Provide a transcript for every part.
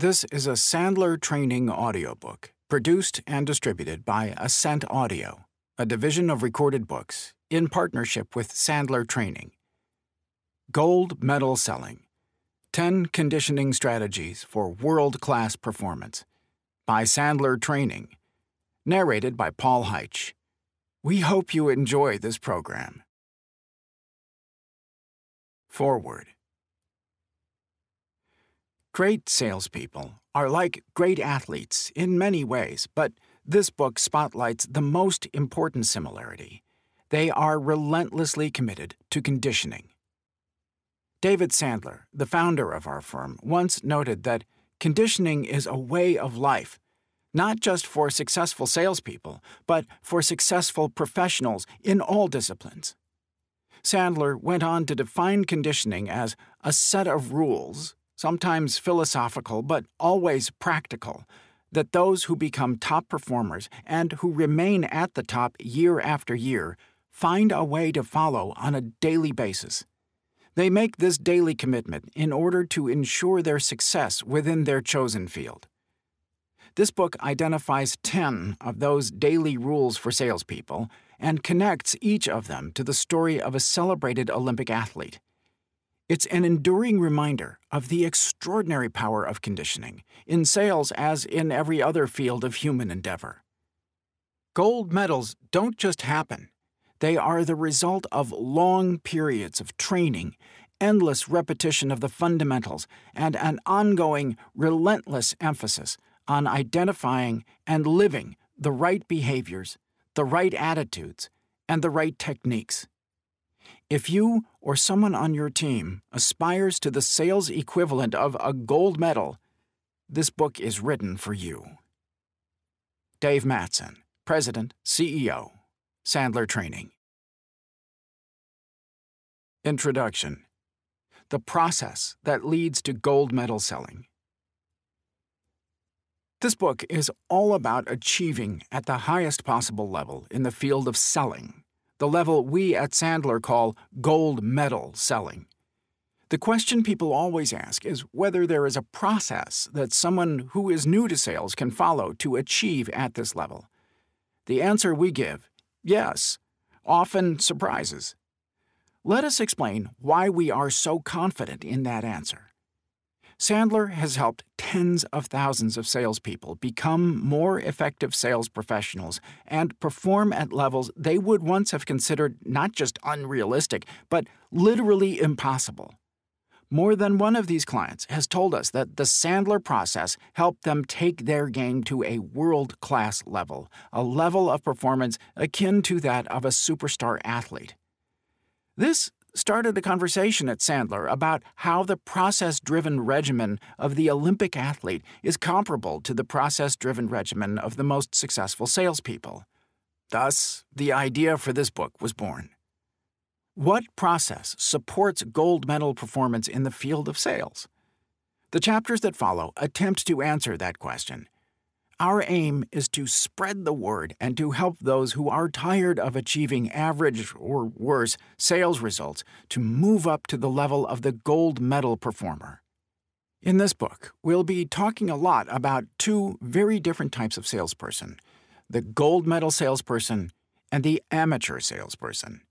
This is a Sandler training audiobook, produced and distributed by Ascent Audio, a division of recorded books, in partnership with Sandler Training. Gold Medal Selling 10 Conditioning Strategies for World Class Performance by Sandler Training. Narrated by Paul Heitsch. We hope you enjoy this program. Forward. Great salespeople are like great athletes in many ways, but this book spotlights the most important similarity. They are relentlessly committed to conditioning. David Sandler, the founder of our firm, once noted that conditioning is a way of life, not just for successful salespeople, but for successful professionals in all disciplines. Sandler went on to define conditioning as a set of rules, sometimes philosophical but always practical, that those who become top performers and who remain at the top year after year find a way to follow on a daily basis. They make this daily commitment in order to ensure their success within their chosen field. This book identifies 10 of those daily rules for salespeople and connects each of them to the story of a celebrated Olympic athlete. It's an enduring reminder of the extraordinary power of conditioning, in sales as in every other field of human endeavor. Gold medals don't just happen, they are the result of long periods of training, endless repetition of the fundamentals, and an ongoing, relentless emphasis on identifying and living the right behaviors, the right attitudes, and the right techniques. If you or someone on your team aspires to the sales equivalent of a gold medal, this book is written for you. Dave Mattson, President, CEO, Sandler Training. Introduction The process that leads to gold medal selling. This book is all about achieving at the highest possible level in the field of selling, the level we at Sandler call gold medal selling. The question people always ask is whether there is a process that someone who is new to sales can follow to achieve at this level. The answer we give, yes, often surprises. Let us explain why we are so confident in that answer. Sandler has helped tens of thousands of salespeople become more effective sales professionals and perform at levels they would once have considered not just unrealistic, but literally impossible. More than one of these clients has told us that the Sandler process helped them take their game to a world class level, a level of performance akin to that of a superstar athlete. This started a conversation at Sandler about how the process driven regimen of the Olympic athlete is comparable to the process driven regimen of the most successful salespeople. Thus, the idea for this book was born. What process supports gold medal performance in the field of sales? The chapters that follow attempt to answer that question our aim is to spread the word and to help those who are tired of achieving average or worse sales results to move up to the level of the gold medal performer. In this book, we'll be talking a lot about two very different types of salesperson the gold medal salesperson and the amateur salesperson.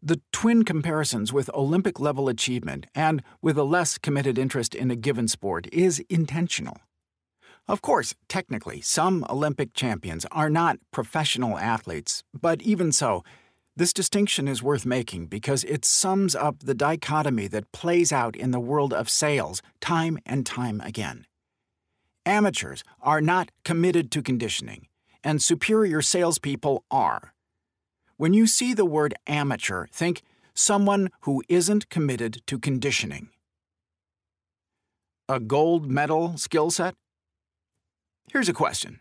The twin comparisons with Olympic level achievement and with a less committed interest in a given sport is intentional. Of course, technically, some Olympic champions are not professional athletes, but even so, this distinction is worth making because it sums up the dichotomy that plays out in the world of sales time and time again. Amateurs are not committed to conditioning, and superior salespeople are. When you see the word amateur, think someone who isn't committed to conditioning. A gold medal skill set? Here's a question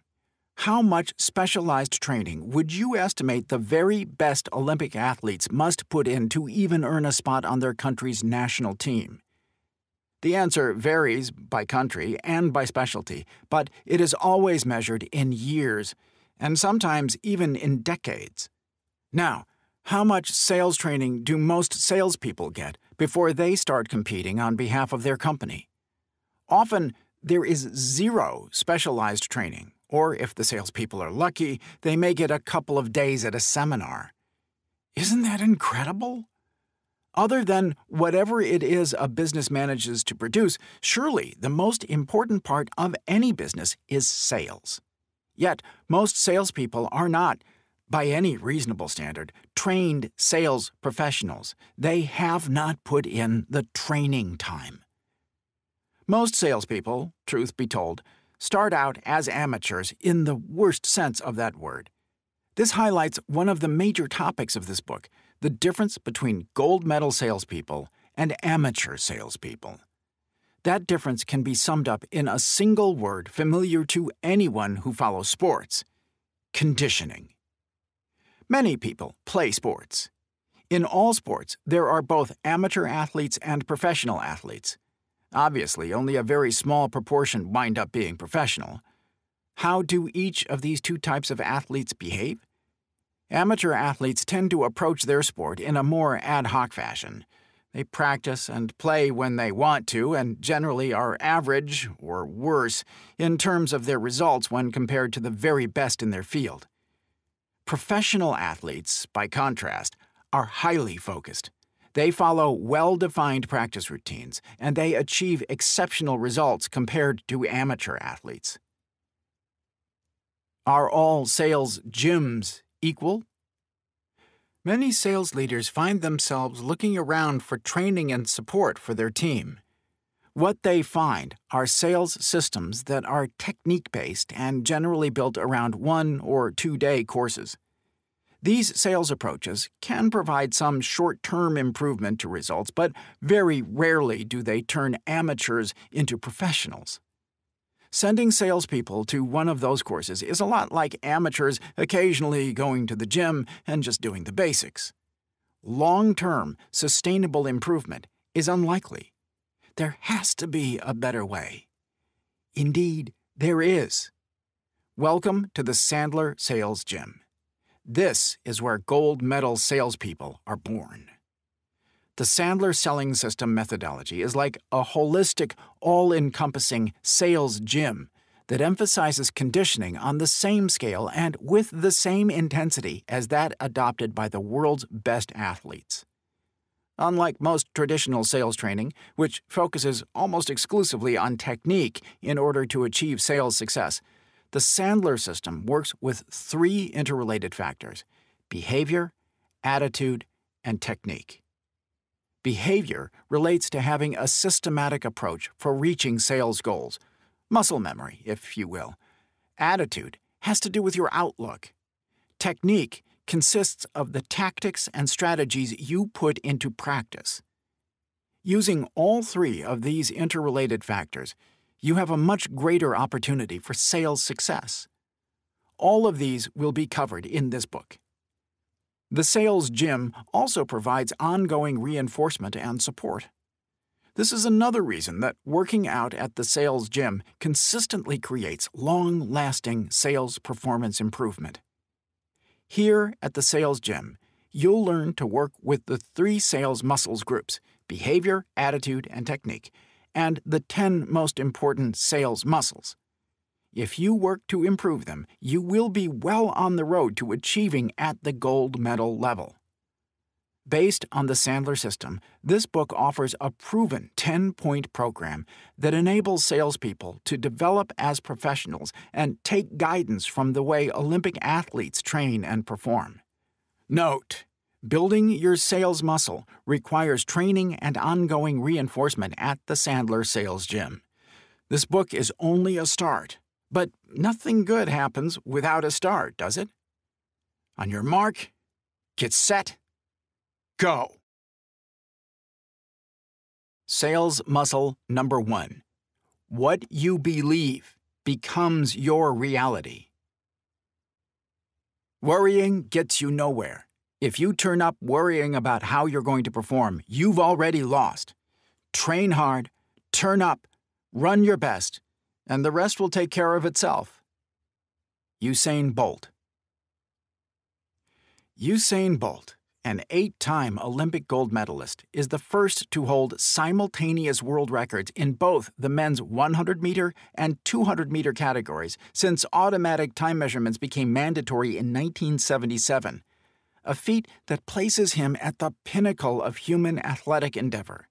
How much specialized training would you estimate the very best Olympic athletes must put in to even earn a spot on their country's national team? The answer varies by country and by specialty, but it is always measured in years, and sometimes even in decades. Now, how much sales training do most salespeople get before they start competing on behalf of their company? Often, there is zero specialized training, or if the salespeople are lucky, they may get a couple of days at a seminar. Isn't that incredible? Other than whatever it is a business manages to produce, surely the most important part of any business is sales. Yet, most salespeople are not, by any reasonable standard, trained sales professionals. They have not put in the training time. Most salespeople, truth be told, start out as amateurs in the worst sense of that word. This highlights one of the major topics of this book the difference between gold medal salespeople and amateur salespeople. That difference can be summed up in a single word familiar to anyone who follows sports conditioning. Many people play sports. In all sports, there are both amateur athletes and professional athletes. Obviously, only a very small proportion wind up being professional. How do each of these two types of athletes behave? Amateur athletes tend to approach their sport in a more ad hoc fashion. They practice and play when they want to and generally are average, or worse, in terms of their results when compared to the very best in their field. Professional athletes, by contrast, are highly focused. They follow well defined practice routines and they achieve exceptional results compared to amateur athletes. Are all sales gyms equal? Many sales leaders find themselves looking around for training and support for their team. What they find are sales systems that are technique based and generally built around one or two day courses. These sales approaches can provide some short term improvement to results, but very rarely do they turn amateurs into professionals. Sending salespeople to one of those courses is a lot like amateurs occasionally going to the gym and just doing the basics. Long term, sustainable improvement is unlikely. There has to be a better way. Indeed, there is. Welcome to the Sandler Sales Gym. This is where gold medal salespeople are born. The Sandler selling system methodology is like a holistic, all encompassing sales gym that emphasizes conditioning on the same scale and with the same intensity as that adopted by the world's best athletes. Unlike most traditional sales training, which focuses almost exclusively on technique in order to achieve sales success, the Sandler system works with three interrelated factors behavior, attitude, and technique. Behavior relates to having a systematic approach for reaching sales goals, muscle memory, if you will. Attitude has to do with your outlook. Technique consists of the tactics and strategies you put into practice. Using all three of these interrelated factors, you have a much greater opportunity for sales success. All of these will be covered in this book. The sales gym also provides ongoing reinforcement and support. This is another reason that working out at the sales gym consistently creates long lasting sales performance improvement. Here at the sales gym, you'll learn to work with the three sales muscles groups behavior, attitude, and technique, and the 10 most important sales muscles if you work to improve them, you will be well on the road to achieving at the gold medal level. Based on the Sandler system, this book offers a proven 10 point program that enables salespeople to develop as professionals and take guidance from the way Olympic athletes train and perform. Note Building your sales muscle requires training and ongoing reinforcement at the Sandler Sales Gym. This book is only a start but nothing good happens without a start, does it? On your mark, get set, go. Sales muscle number one What you believe becomes your reality. Worrying gets you nowhere. If you turn up worrying about how you're going to perform, you've already lost. Train hard, turn up, run your best, and the rest will take care of itself. Usain Bolt. Usain Bolt an eight time Olympic gold medalist, is the first to hold simultaneous world records in both the men's 100 meter and 200 meter categories since automatic time measurements became mandatory in 1977, a feat that places him at the pinnacle of human athletic endeavor.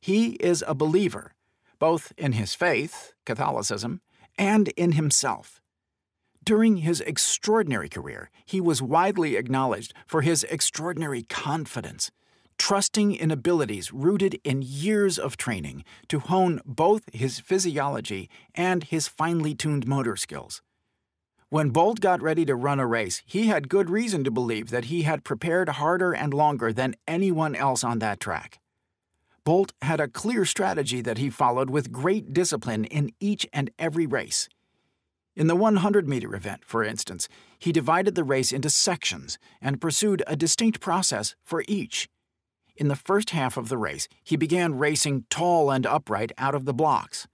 He is a believer, both in his faith, Catholicism, and in himself. During his extraordinary career, he was widely acknowledged for his extraordinary confidence, trusting in abilities rooted in years of training to hone both his physiology and his finely tuned motor skills. When Bolt got ready to run a race, he had good reason to believe that he had prepared harder and longer than anyone else on that track. Bolt had a clear strategy that he followed with great discipline in each and every race. In the 100 meter event, for instance, he divided the race into sections and pursued a distinct process for each. In the first half of the race, he began racing tall and upright out of the blocks.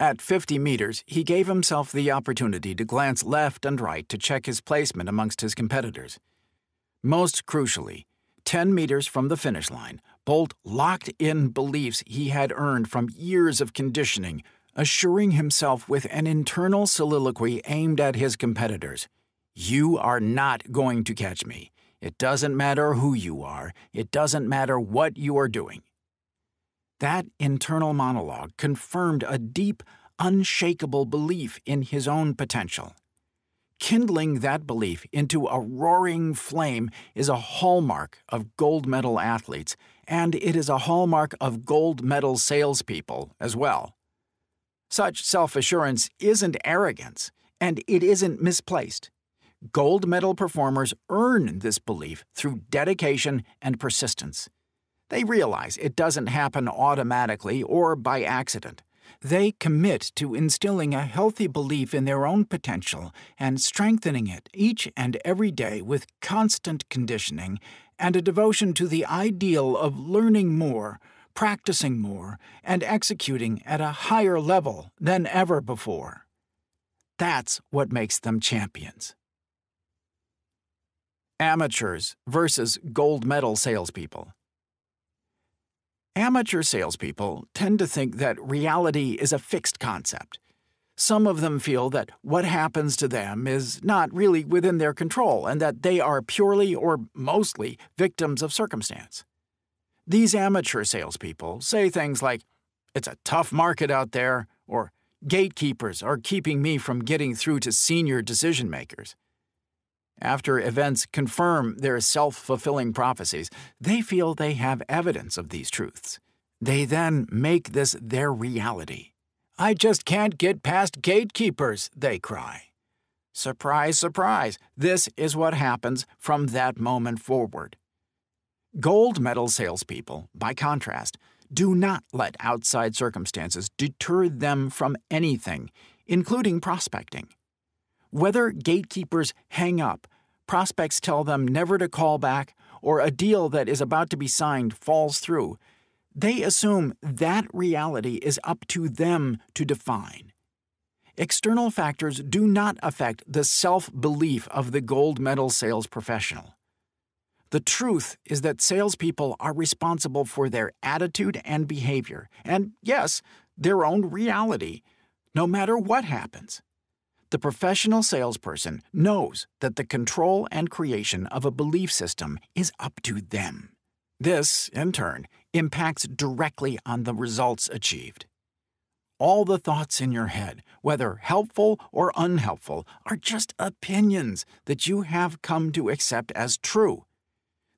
At 50 meters, he gave himself the opportunity to glance left and right to check his placement amongst his competitors. Most crucially, 10 meters from the finish line, Bolt locked in beliefs he had earned from years of conditioning assuring himself with an internal soliloquy aimed at his competitors You are not going to catch me. It doesn't matter who you are, it doesn't matter what you are doing. That internal monologue confirmed a deep, unshakable belief in his own potential. Kindling that belief into a roaring flame is a hallmark of gold medal athletes, and it is a hallmark of gold medal salespeople as well. Such self assurance isn't arrogance, and it isn't misplaced. Gold medal performers earn this belief through dedication and persistence. They realize it doesn't happen automatically or by accident. They commit to instilling a healthy belief in their own potential and strengthening it each and every day with constant conditioning and a devotion to the ideal of learning more practicing more, and executing at a higher level than ever before. That's what makes them champions. Amateurs versus gold medal salespeople. Amateur salespeople tend to think that reality is a fixed concept. Some of them feel that what happens to them is not really within their control and that they are purely or mostly victims of circumstance. These amateur salespeople say things like, It's a tough market out there, or Gatekeepers are keeping me from getting through to senior decision makers. After events confirm their self fulfilling prophecies, they feel they have evidence of these truths. They then make this their reality. I just can't get past gatekeepers, they cry. Surprise, surprise, this is what happens from that moment forward. Gold medal salespeople, by contrast, do not let outside circumstances deter them from anything, including prospecting. Whether gatekeepers hang up, prospects tell them never to call back, or a deal that is about to be signed falls through, they assume that reality is up to them to define. External factors do not affect the self belief of the gold medal sales professional. The truth is that salespeople are responsible for their attitude and behavior, and yes, their own reality, no matter what happens. The professional salesperson knows that the control and creation of a belief system is up to them. This, in turn, impacts directly on the results achieved. All the thoughts in your head, whether helpful or unhelpful, are just opinions that you have come to accept as true.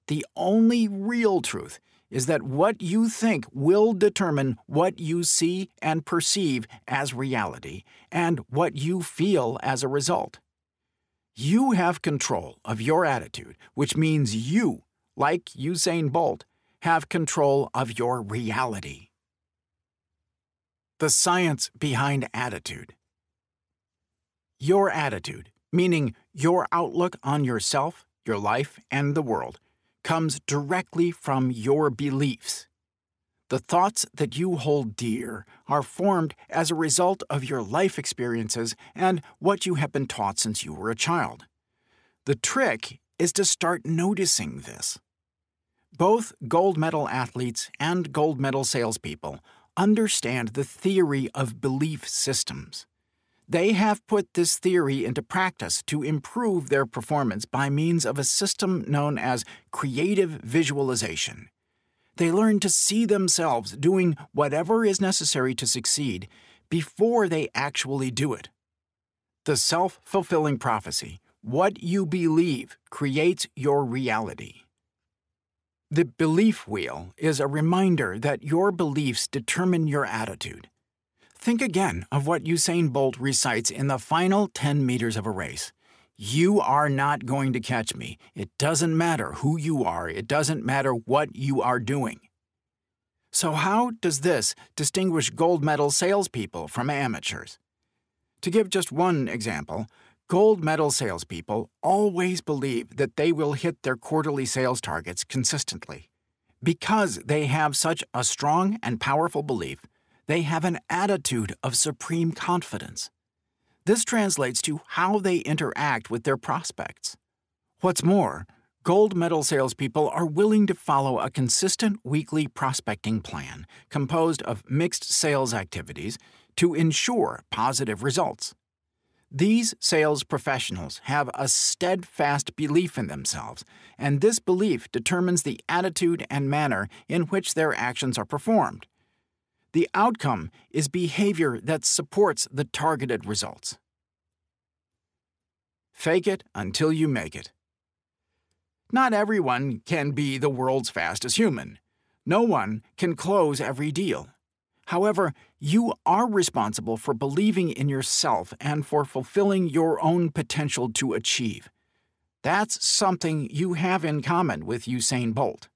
The only real truth is that what you think will determine what you see and perceive as reality and what you feel as a result. You have control of your attitude, which means you, like Usain Bolt, have control of your reality. The science behind attitude. Your attitude, meaning your outlook on yourself, your life, and the world, comes directly from your beliefs. The thoughts that you hold dear are formed as a result of your life experiences and what you have been taught since you were a child. The trick is to start noticing this. Both gold medal athletes and gold medal salespeople understand the theory of belief systems. They have put this theory into practice to improve their performance by means of a system known as creative visualization. They learn to see themselves doing whatever is necessary to succeed before they actually do it. The self fulfilling prophecy what you believe creates your reality. The belief wheel is a reminder that your beliefs determine your attitude. Think again of what Usain Bolt recites in the final 10 meters of a race. You are not going to catch me. It doesn't matter who you are, it doesn't matter what you are doing. So, how does this distinguish gold medal salespeople from amateurs? To give just one example, gold medal salespeople always believe that they will hit their quarterly sales targets consistently. Because they have such a strong and powerful belief, they have an attitude of supreme confidence. This translates to how they interact with their prospects. What's more, gold medal salespeople are willing to follow a consistent weekly prospecting plan composed of mixed sales activities to ensure positive results. These sales professionals have a steadfast belief in themselves, and this belief determines the attitude and manner in which their actions are performed. The outcome is behavior that supports the targeted results. Fake it until you make it. Not everyone can be the world's fastest human. No one can close every deal. However, you are responsible for believing in yourself and for fulfilling your own potential to achieve. That's something you have in common with Usain Bolt.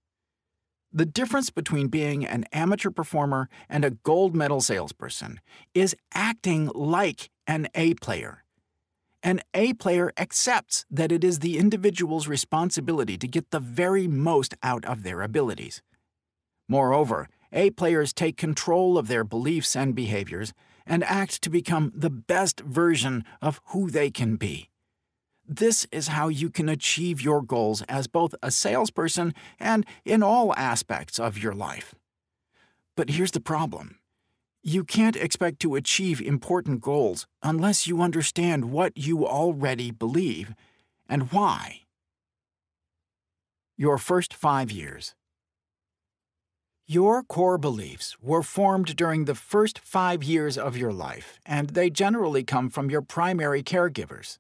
The difference between being an amateur performer and a gold medal salesperson is acting like an A player. An A player accepts that it is the individual's responsibility to get the very most out of their abilities. Moreover, A players take control of their beliefs and behaviors and act to become the best version of who they can be. This is how you can achieve your goals as both a salesperson and in all aspects of your life. But here's the problem you can't expect to achieve important goals unless you understand what you already believe and why. Your first five years. Your core beliefs were formed during the first five years of your life, and they generally come from your primary caregivers.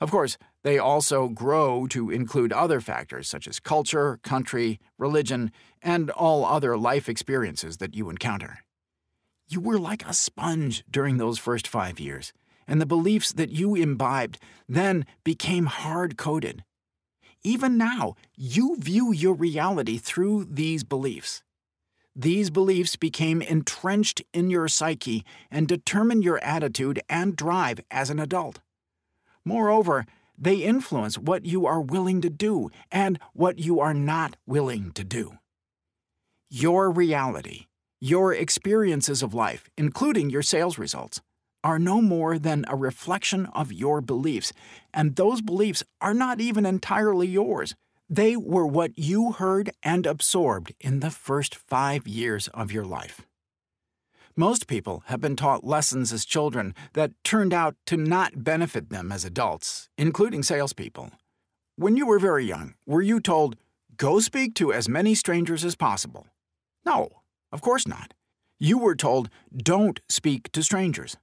Of course, they also grow to include other factors such as culture, country, religion, and all other life experiences that you encounter. You were like a sponge during those first five years, and the beliefs that you imbibed then became hard coded. Even now, you view your reality through these beliefs. These beliefs became entrenched in your psyche and determine your attitude and drive as an adult. Moreover, they influence what you are willing to do and what you are not willing to do. Your reality, your experiences of life, including your sales results, are no more than a reflection of your beliefs, and those beliefs are not even entirely yours. They were what you heard and absorbed in the first five years of your life. Most people have been taught lessons as children that turned out to not benefit them as adults, including salespeople. When you were very young, were you told, go speak to as many strangers as possible? No, of course not. You were told, don't speak to strangers.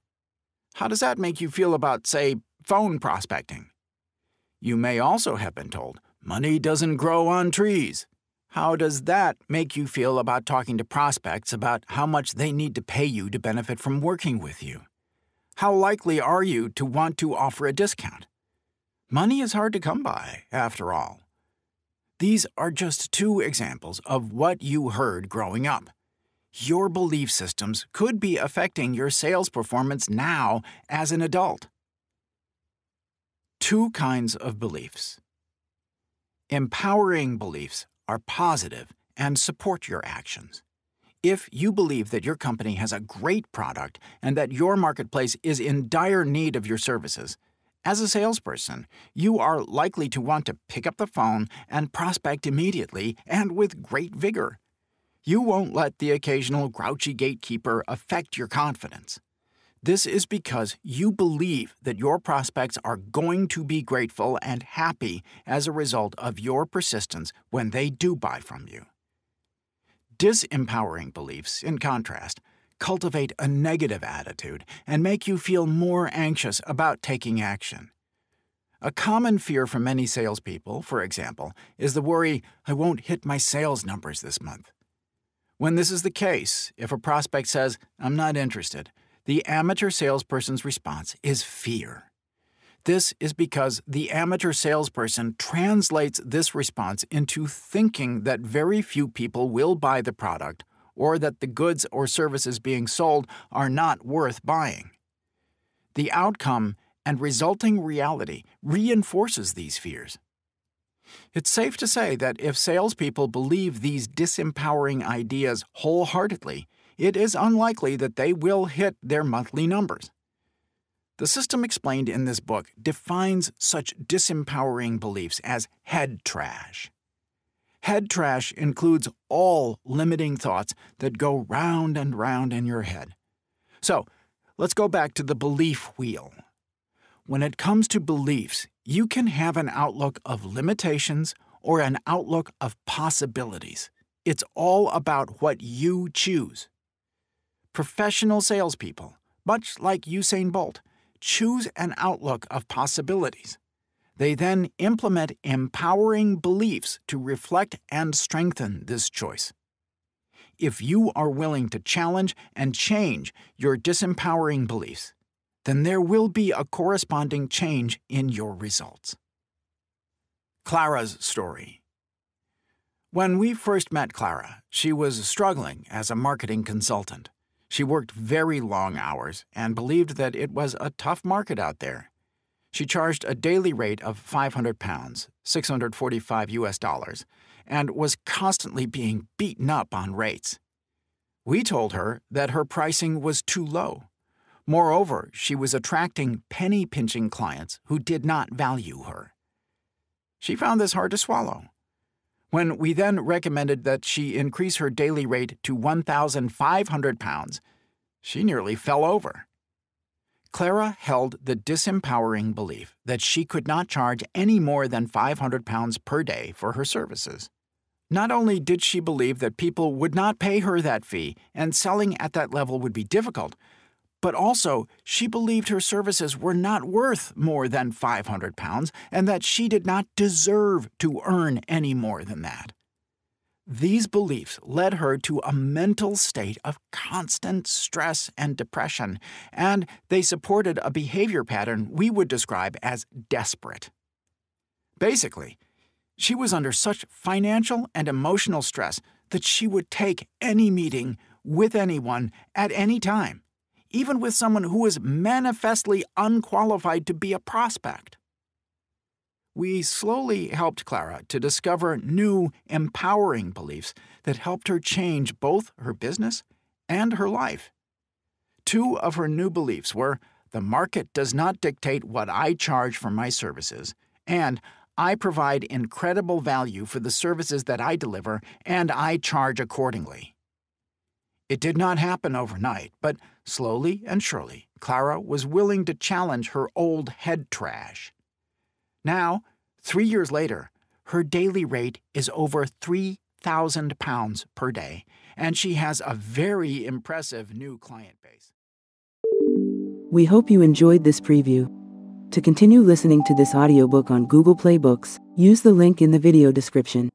How does that make you feel about, say, phone prospecting? You may also have been told, money doesn't grow on trees. How does that make you feel about talking to prospects about how much they need to pay you to benefit from working with you? How likely are you to want to offer a discount? Money is hard to come by, after all. These are just two examples of what you heard growing up. Your belief systems could be affecting your sales performance now as an adult. Two kinds of beliefs. Empowering beliefs are positive and support your actions. If you believe that your company has a great product and that your marketplace is in dire need of your services, As a salesperson, you are likely to want to pick up the phone and prospect immediately and with great vigor. You won't let the occasional grouchy gatekeeper affect your confidence. This is because you believe that your prospects are going to be grateful and happy as a result of your persistence when they do buy from you. Disempowering beliefs, in contrast, cultivate a negative attitude and make you feel more anxious about taking action. A common fear for many salespeople, for example, is the worry I won't hit my sales numbers this month. When this is the case, if a prospect says, I'm not interested, the amateur salesperson's response is fear. This is because the amateur salesperson translates this response into thinking that very few people will buy the product or that the goods or services being sold are not worth buying. The outcome and resulting reality reinforces these fears. It's safe to say that if salespeople believe these disempowering ideas wholeheartedly, it is unlikely that they will hit their monthly numbers. The system explained in this book defines such disempowering beliefs as head trash. Head trash includes all limiting thoughts that go round and round in your head. So, let's go back to the belief wheel. When it comes to beliefs, you can have an outlook of limitations or an outlook of possibilities. It's all about what you choose. Professional salespeople, much like Usain Bolt, choose an outlook of possibilities. They then implement empowering beliefs to reflect and strengthen this choice. If you are willing to challenge and change your disempowering beliefs, then there will be a corresponding change in your results. Clara's story. When we first met Clara, she was struggling as a marketing consultant. She worked very long hours and believed that it was a tough market out there. She charged a daily rate of 500 pounds, 645 US dollars, and was constantly being beaten up on rates. We told her that her pricing was too low. Moreover, she was attracting penny pinching clients who did not value her. She found this hard to swallow. When we then recommended that she increase her daily rate to 1,500 pounds, she nearly fell over. Clara held the disempowering belief that she could not charge any more than 500 pounds per day for her services. Not only did she believe that people would not pay her that fee and selling at that level would be difficult, but also she believed her services were not worth more than 500 pounds and that she did not deserve to earn any more than that. These beliefs led her to a mental state of constant stress and depression, and they supported a behavior pattern we would describe as desperate. Basically, she was under such financial and emotional stress that she would take any meeting with anyone at any time even with someone who is manifestly unqualified to be a prospect. We slowly helped Clara to discover new, empowering beliefs that helped her change both her business and her life. Two of her new beliefs were the market does not dictate what I charge for my services, and I provide incredible value for the services that I deliver, and I charge accordingly. It did not happen overnight, but slowly and surely, Clara was willing to challenge her old head trash. Now, three years later, her daily rate is over 3,000 pounds per day, and she has a very impressive new client base. We hope you enjoyed this preview. To continue listening to this audiobook on Google Play Books, use the link in the video description.